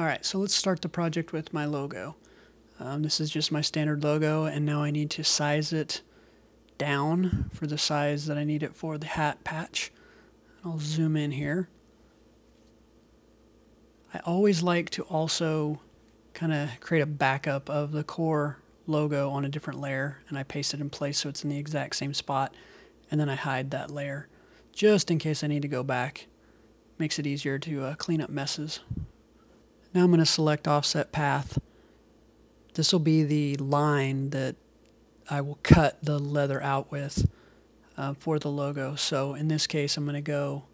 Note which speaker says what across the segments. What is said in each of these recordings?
Speaker 1: Alright, so let's start the project with my logo. Um, this is just my standard logo and now I need to size it down for the size that I need it for the hat patch. I'll zoom in here. I always like to also kind of create a backup of the core logo on a different layer and I paste it in place so it's in the exact same spot and then I hide that layer just in case I need to go back. Makes it easier to uh, clean up messes. Now I'm going to select offset path. This will be the line that I will cut the leather out with uh, for the logo. So in this case, I'm going to go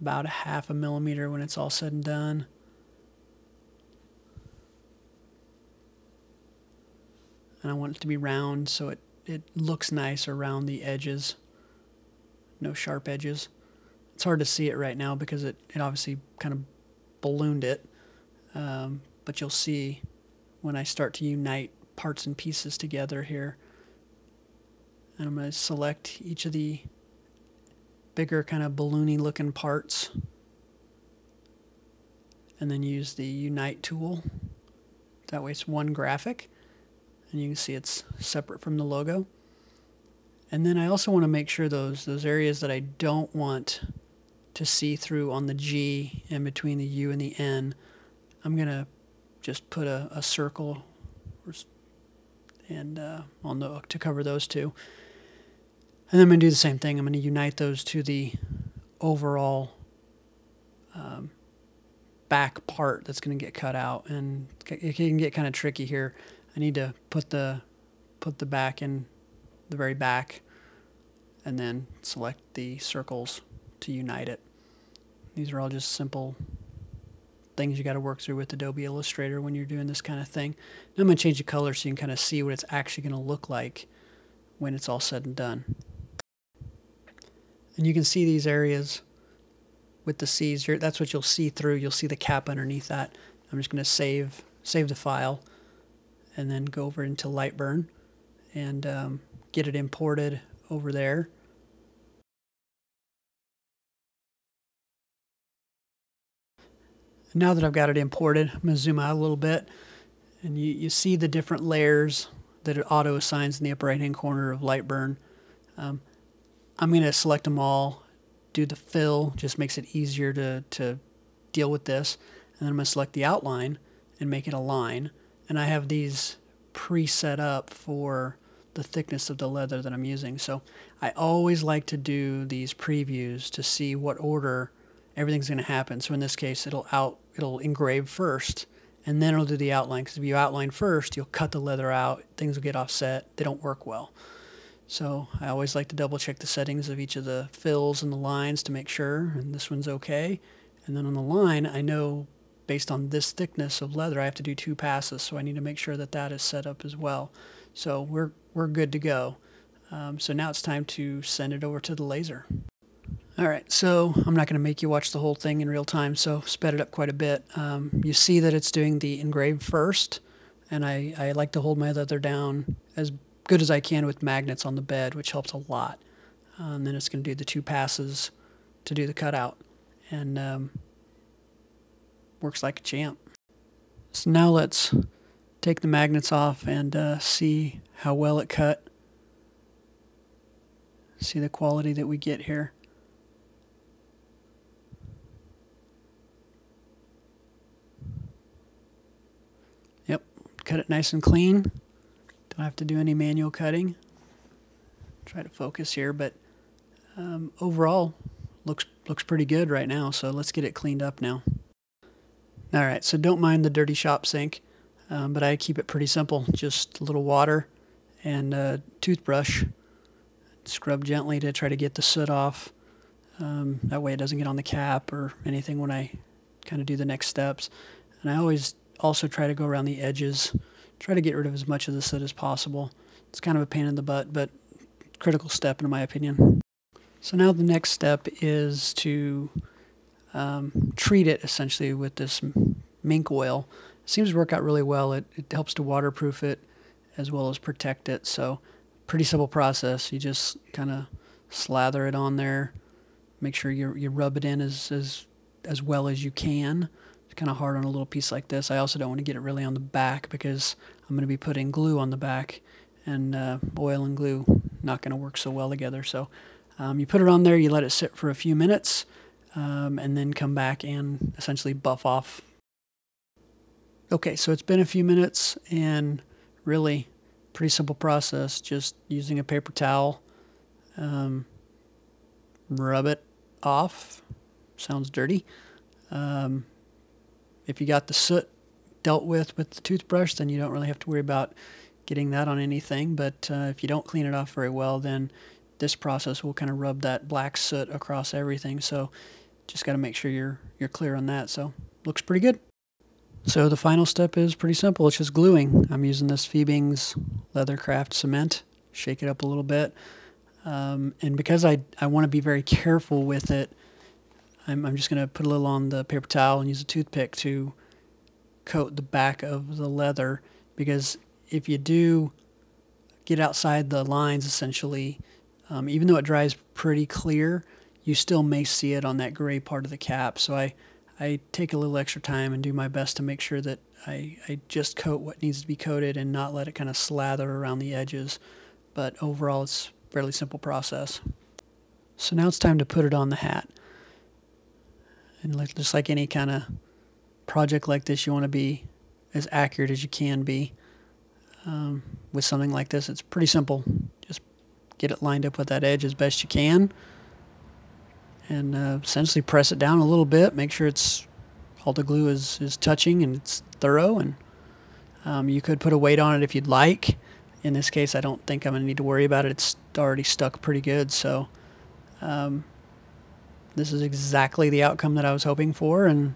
Speaker 1: about a half a millimeter when it's all said and done. And I want it to be round so it, it looks nice around the edges. No sharp edges. It's hard to see it right now because it, it obviously kind of ballooned it. Um, but you'll see when I start to unite parts and pieces together here. And I'm going to select each of the bigger kind of balloony looking parts and then use the unite tool. That way it's one graphic and you can see it's separate from the logo. And then I also want to make sure those those areas that I don't want to see through on the G and between the U and the N, I'm going to just put a, a circle and uh, on the to cover those two. And then I'm going to do the same thing. I'm going to unite those to the overall um, back part that's going to get cut out. And it can get kind of tricky here. I need to put the put the back in the very back and then select the circles to unite it. These are all just simple things you got to work through with Adobe Illustrator when you're doing this kind of thing. Now I'm going to change the color so you can kind of see what it's actually going to look like when it's all said and done. And you can see these areas with the C's. That's what you'll see through. You'll see the cap underneath that. I'm just going to save save the file and then go over into Lightburn and um, get it imported over there. Now that I've got it imported, I'm going to zoom out a little bit and you, you see the different layers that it auto assigns in the upper right hand corner of Lightburn. Um, I'm going to select them all, do the fill, just makes it easier to, to deal with this. And then I'm going to select the outline and make it a line. And I have these pre-set up for the thickness of the leather that I'm using. So I always like to do these previews to see what order everything's going to happen. So in this case, it'll out, it'll engrave first, and then it'll do the outline. Because if you outline first, you'll cut the leather out. Things will get offset. They don't work well. So I always like to double check the settings of each of the fills and the lines to make sure, and this one's okay. And then on the line, I know based on this thickness of leather, I have to do two passes, so I need to make sure that that is set up as well. So we're, we're good to go. Um, so now it's time to send it over to the laser. All right, so I'm not going to make you watch the whole thing in real time, so sped it up quite a bit. Um, you see that it's doing the engrave first, and I, I like to hold my leather down as good as I can with magnets on the bed, which helps a lot. Uh, and then it's going to do the two passes to do the cutout, and um, works like a champ. So now let's take the magnets off and uh, see how well it cut. See the quality that we get here. Cut it nice and clean. Don't have to do any manual cutting. Try to focus here, but um, overall looks looks pretty good right now. So let's get it cleaned up now. All right, so don't mind the dirty shop sink, um, but I keep it pretty simple. Just a little water and a toothbrush. Scrub gently to try to get the soot off. Um, that way it doesn't get on the cap or anything when I kind of do the next steps. And I always also try to go around the edges, try to get rid of as much of the soot as possible. It's kind of a pain in the butt, but critical step in my opinion. So now the next step is to um, treat it essentially with this mink oil. It seems to work out really well. It, it helps to waterproof it as well as protect it. So pretty simple process. You just kind of slather it on there. Make sure you, you rub it in as, as, as well as you can it's kind of hard on a little piece like this. I also don't want to get it really on the back because I'm going to be putting glue on the back and uh, oil and glue not going to work so well together. So um, you put it on there, you let it sit for a few minutes, um, and then come back and essentially buff off. Okay, so it's been a few minutes and really pretty simple process. Just using a paper towel, um, rub it off. Sounds dirty. Um, if you got the soot dealt with with the toothbrush, then you don't really have to worry about getting that on anything. But uh, if you don't clean it off very well, then this process will kind of rub that black soot across everything. So just got to make sure you're you're clear on that. So looks pretty good. So the final step is pretty simple. It's just gluing. I'm using this Fiebing's Leathercraft cement. Shake it up a little bit. Um, and because I, I want to be very careful with it, I'm, I'm just going to put a little on the paper towel and use a toothpick to coat the back of the leather because if you do get outside the lines essentially, um, even though it dries pretty clear, you still may see it on that gray part of the cap. So I, I take a little extra time and do my best to make sure that I, I just coat what needs to be coated and not let it kind of slather around the edges. But overall, it's a fairly simple process. So now it's time to put it on the hat. And like, just like any kind of project like this, you want to be as accurate as you can be. Um, with something like this, it's pretty simple. Just get it lined up with that edge as best you can. And uh, essentially press it down a little bit. Make sure it's all the glue is, is touching and it's thorough. And um, you could put a weight on it if you'd like. In this case, I don't think I'm going to need to worry about it. It's already stuck pretty good. So um, this is exactly the outcome that I was hoping for. And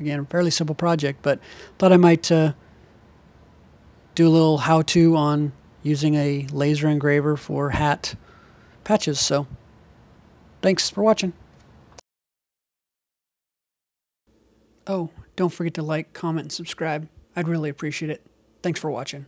Speaker 1: again, a fairly simple project, but thought I might uh, do a little how-to on using a laser engraver for hat patches. So thanks for watching. Oh, don't forget to like, comment, and subscribe. I'd really appreciate it. Thanks for watching.